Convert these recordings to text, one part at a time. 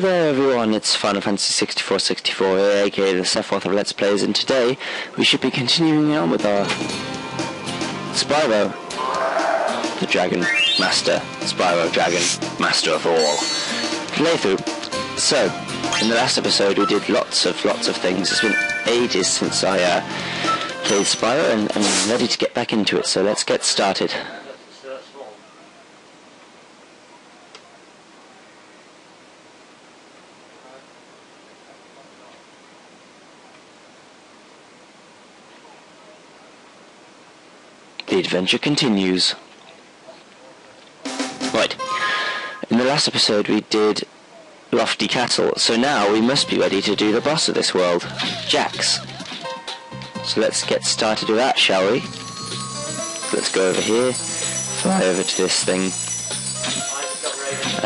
there everyone, it's Final Fantasy 64 64 aka the Sephiroth of Let's Plays, and today we should be continuing on with our Spyro, the Dragon Master, Spyro Dragon Master of all playthrough. So, in the last episode we did lots of lots of things. It's been ages since I uh, played Spyro and I'm ready to get back into it, so let's get started. The adventure continues. Right. In the last episode we did Lofty Castle, so now we must be ready to do the boss of this world, Jax. So let's get started with that, shall we? Let's go over here, fly over to this thing,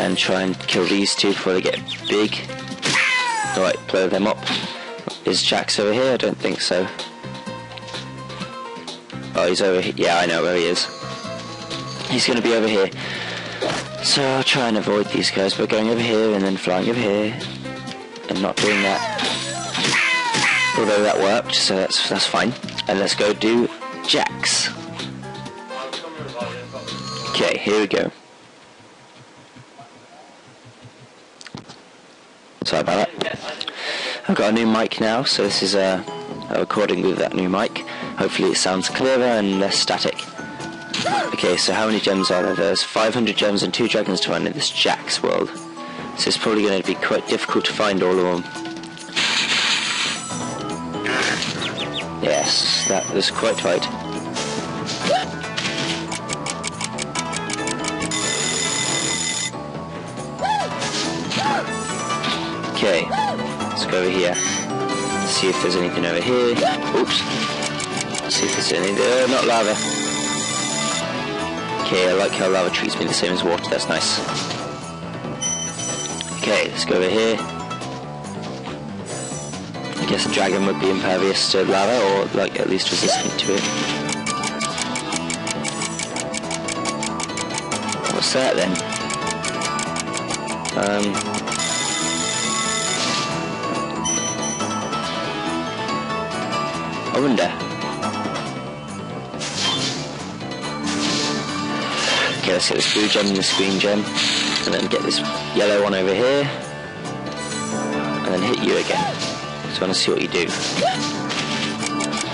and try and kill these two before they get big. Alright, blow them up. Is Jax over here? I don't think so. Oh, he's over here. Yeah, I know where he is. He's going to be over here. So I'll try and avoid these guys by going over here and then flying over here and not doing that. Although that worked, so that's that's fine. And let's go do Jax. Okay, here we go. Sorry about that. I've got a new mic now, so this is a, a Uh, recording with that new mic. Hopefully it sounds clearer and less static. Okay, so how many gems are there? There's 500 gems and two dragons to find in this Jax world. So it's probably going to be quite difficult to find all of them. Yes, that was quite right. Okay, let's go over here. See if there's anything over here. Oops. See if there's anything. Uh, not lava. Okay, I like how lava treats me the same as water. That's nice. Okay, let's go over here. I guess a dragon would be impervious to lava, or like at least resistant to it. What's that then? Um. I. Okay, let's get this blue gem and this green gem, and then get this yellow one over here, and then hit you again. Just want to see what you do.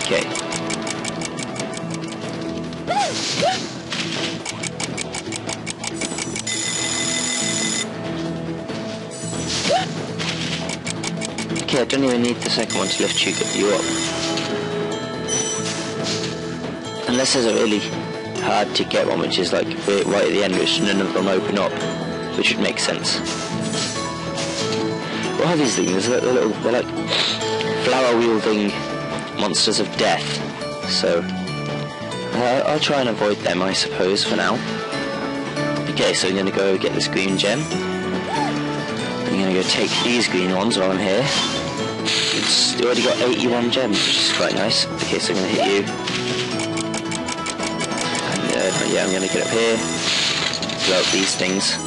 Okay. Okay, I don't even need the second one to lift you, you up. Unless there's a really hard to get one, which is like right at the end, which none of them open up, which would make sense. What are these things? They're, little, they're like flower wielding monsters of death. So uh, I'll try and avoid them, I suppose, for now. Okay, so I'm going to go get this green gem. I'm going to go take these green ones while I'm here. It's already got 81 gems, which is quite nice. Okay, so I'm going to hit you. Yeah, I'm to get up here. Blow up these things.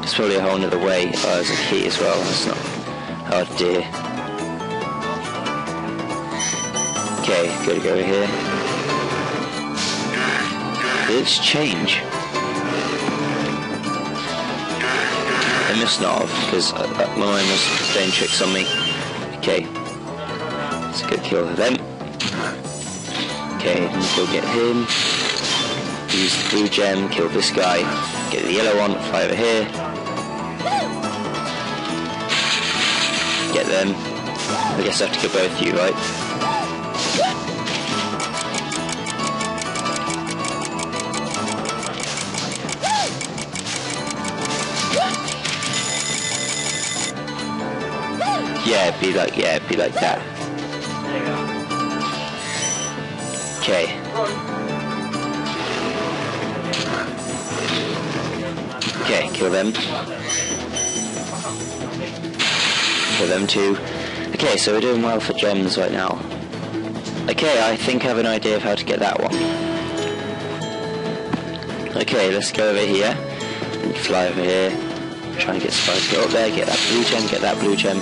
There's probably a whole other way. Oh, there's a key as well. That's not... Oh dear. Okay, gotta go over here. It's change. I must not have, because uh, uh, my mind was playing tricks on me. Okay. Let's go kill them. Okay, go get him. Use the blue gem, kill this guy. Get the yellow one, fly over here. Get them. I guess I have to kill both of you, right? Yeah, be like, yeah, be like that. Okay. Okay, kill them. Kill them too. Okay, so we're doing well for gems right now. Okay, I think I have an idea of how to get that one. Okay, let's go over here. And fly over here. Trying to get Spyro go up there, get that blue gem, get that blue gem.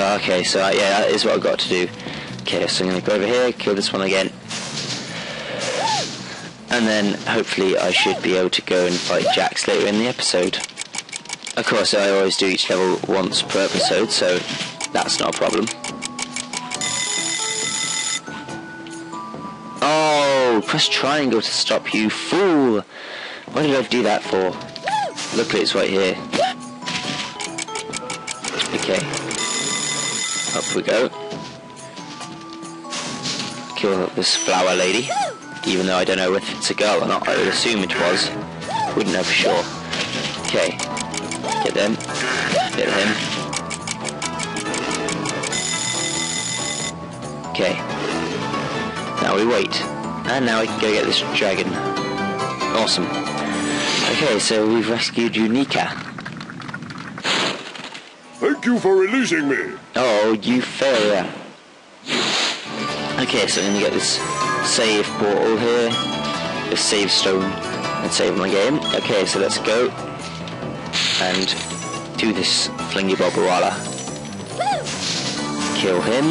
Uh, okay, so uh, yeah, that is what I've got to do. Okay, so I'm going to go over here, kill this one again. And then hopefully I should be able to go and fight Jax later in the episode. Of course, I always do each level once per episode, so that's not a problem. Oh, press triangle to stop you, fool! Why did I do that for? Luckily it's right here. Okay. Up we go. Kill this flower lady. Even though I don't know if it's a girl or not, I would assume it was. Wouldn't know for sure. Okay. Get them. Get him. Okay. Now we wait. And now we can go get this dragon. Awesome. Okay, so we've rescued Unica. Thank you for releasing me. Oh, you failure. Okay, so I'm gonna get this save portal here, this save stone, and save my game. Okay, so let's go and do this Flingy Bobarala. Kill him.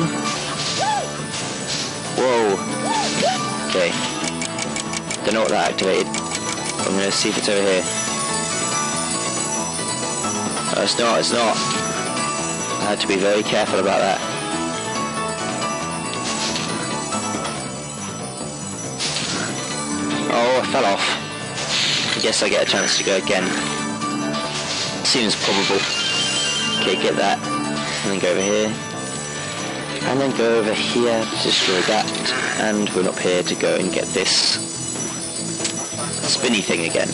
Whoa. Okay. Don't know what that activated. I'm gonna see if it's over here. It's not, it's not. I had to be very careful about that. Oh, I fell off. I guess I get a chance to go again. Seems probable. Okay, get that. And then go over here. And then go over here, to destroy that. And we're up here to go and get this spinny thing again.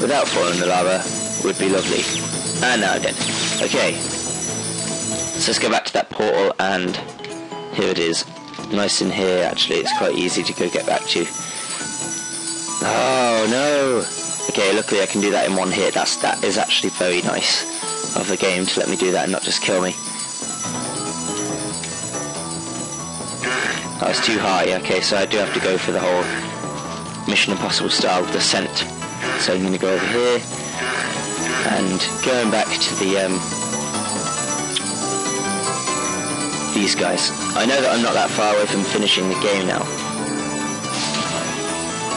Without falling in the lava would be lovely. Ah, and now I'm dead. Okay. So let's go back to that portal and here it is. Nice in here actually, it's quite easy to go get back to. Oh no! Okay, luckily I can do that in one hit. That's that is actually very nice of the game to let me do that and not just kill me. Oh, that was too high, okay, so I do have to go for the whole Mission Impossible style descent. So I'm going to go over here and going back to the um, these guys. I know that I'm not that far away from finishing the game now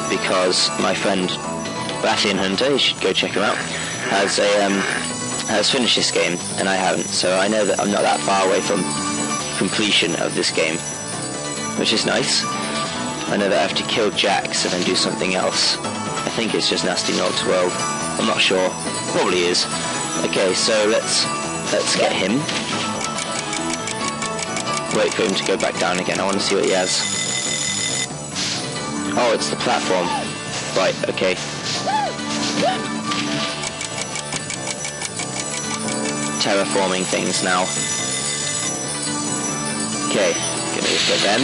because my friend Bastion Hunter, you should go check him out, has a um, has finished this game and I haven't. So I know that I'm not that far away from completion of this game, which is nice. I know that I have to kill Jax and then do something else. I think it's just Gnasty Gnorc's world. I'm not sure. Probably is. Okay, so let's let's get him. Wait for him to go back down again. I want to see what he has. Oh, it's the platform. Right, okay. Terraforming things now. Okay, gonna get them.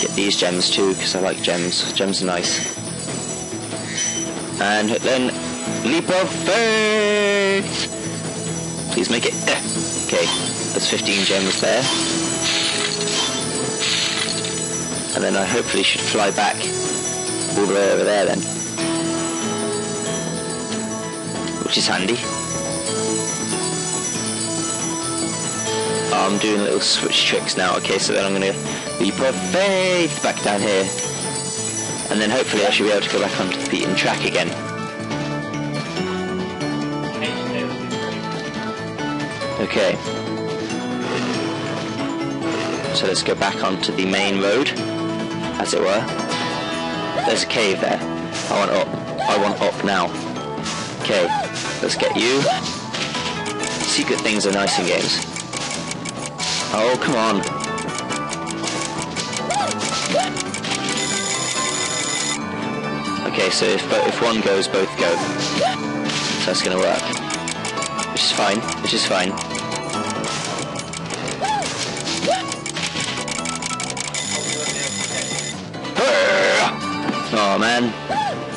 Get these gems too, because I like gems. Gems are nice. And then leap of faith! Please make it. Eh, okay, there's 15 gems there. And then I hopefully should fly back all the way over there then. Which is handy. I'm doing little switch tricks now. Okay, so then I'm going to leap of faith back down here. And then hopefully I should be able to go back onto the beaten track again. Okay. So let's go back onto the main road, as it were. There's a cave there. I want up. I want up now. Okay, let's get you. Secret things are nice in games. Oh, come on. Okay, so if, if one goes, both go. So that's gonna work. Which is fine, which is fine. Man.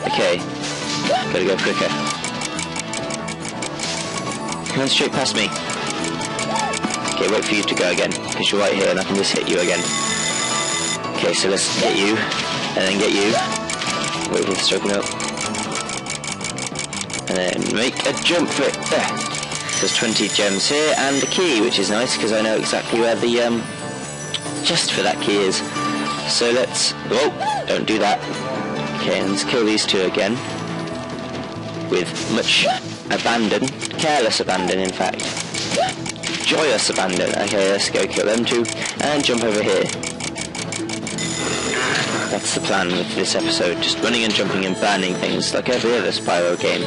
Okay. Gotta go quicker. Come straight past me. Okay, wait for you to go again, because you're right here and I can just hit you again. Okay, so let's get you, and then get you. Wait for the stroking up. And then make a jump for it. There. There's 20 gems here and a key, which is nice because I know exactly where the um, chest for that key is. So let's... Whoa, don't do that. Okay, and let's kill these two again. With much abandon. Careless abandon, in fact. Joyous abandon. Okay, let's go kill them two. And jump over here. That's the plan with this episode, just running and jumping and burning things like every other Spyro game.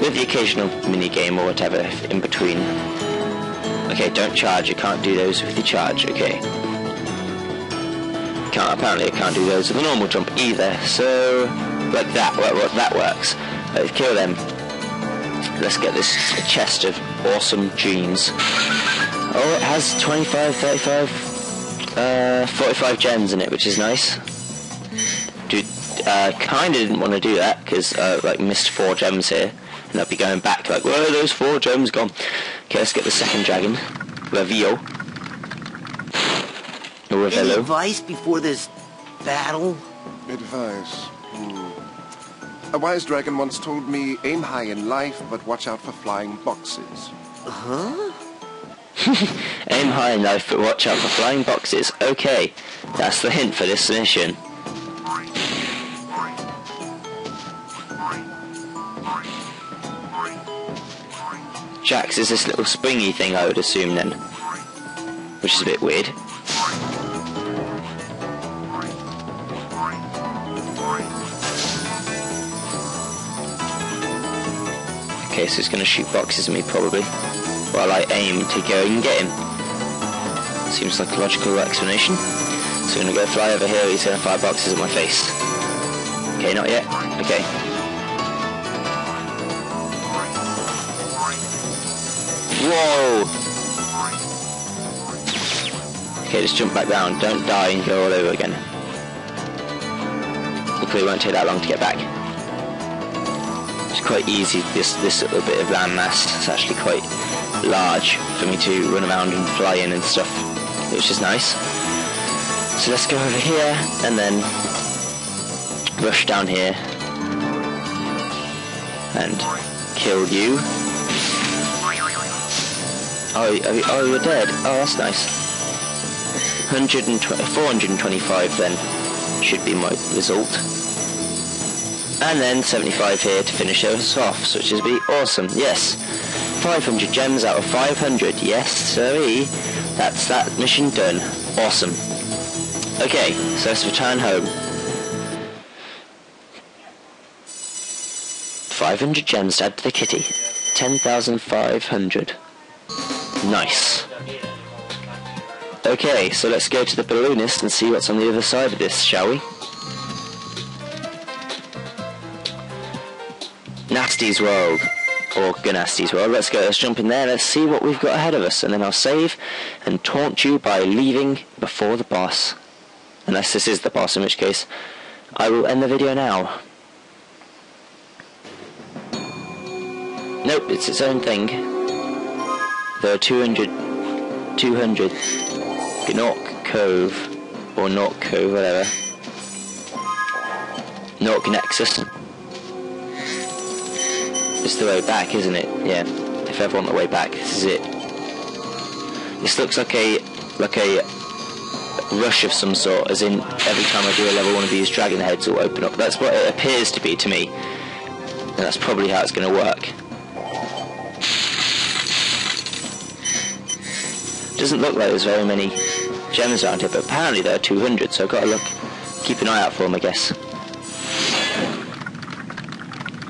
With the occasional mini game or whatever in between. Okay, don't charge, you can't do those with the charge, okay. Can't, apparently it can't do those with a normal jump either, so like that, that works. Let's kill them. Let's get this chest of awesome genes. Oh, it has 25, 35, uh, 45 gems in it, which is nice. Dude, uh, kinda didn't want to do that, because, uh, like, missed four gems here. And I'd be going back, like, where are those four gems gone? Okay, let's get the second dragon. Reveal. Or Any Revello. advice before this battle? Advice. Hmm. A wise dragon once told me, aim high in life, but watch out for flying boxes. Huh? Aim high in life, but watch out for flying boxes. Okay, that's the hint for this mission. Jax is this little springy thing, I would assume then. Which is a bit weird. Okay, so it's going to shoot boxes at me probably. While I aim to go and get him. Seems like a logical explanation. So I'm going to go fly over here, he's going to fire boxes at my face. Okay, not yet. Okay. Whoa! Okay, just jump back down. Don't die and go all over again. Luckily it won't take that long to get back. It's quite easy, this, this little bit of landmass. It's actually quite large for me to run around and fly in and stuff, which is nice. So let's go over here and then rush down here and kill you. Oh, oh, oh, you're dead. Oh, that's nice. 120, 425 then should be my result. And then 75 here to finish us off, which is be awesome. Yes. 500 gems out of 500. Yes, sorry. That's that mission done. Awesome. Okay, so let's return home. 500 gems to add to the kitty. 10,500. Nice. Okay, so let's go to the balloonist and see what's on the other side of this, shall we? Gnasty's World. Or Ganasty's World. Let's go, let's jump in there, let's see what we've got ahead of us, and then I'll save and taunt you by leaving before the boss. Unless this is the boss, in which case I will end the video now. Nope, it's its own thing. Are 200, 200 Gnorc Cove, or Gnorc Cove, whatever. Gnorc Nexus. It's the way back, isn't it? Yeah. If ever on the way back, this is it. This looks like a like a rush of some sort, as in every time I do a level, one of these dragon heads will open up. That's what it appears to be to me, and that's probably how it's going to work. Doesn't look like there's very many gems around here, but apparently there are 200, so I've got to look, keep an eye out for them, I guess.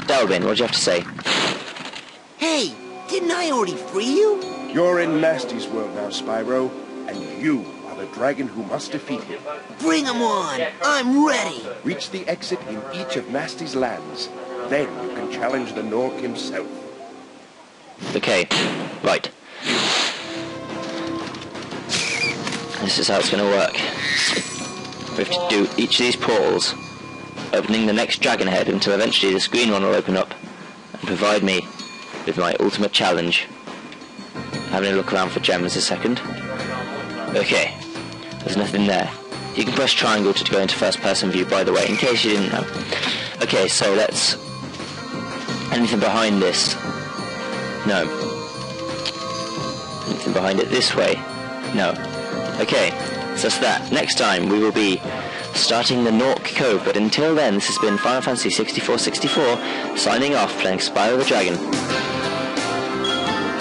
Delvin, what do you have to say? Hey, didn't I already free you? You're in Gnasty's world now, Spyro, and you are the dragon who must defeat him. Bring him on. I'm ready. Reach the exit in each of Gnasty's lands. Then you can challenge the Gnorc himself. Okay, right. This is how it's going to work. We have to do each of these portals opening the next dragon head until eventually this green one will open up and provide me with my ultimate challenge. Having a look around for gems a second. Okay, there's nothing there. You can press triangle to go into first person view by the way, in case you didn't know. Okay, so let's... Anything behind this? No. Anything behind it this way? No. Okay, so that's that. Next time we will be starting the Gnorc Cove, but until then this has been Final Fantasy 64-64, signing off playing Spyro the Dragon.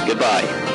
Goodbye.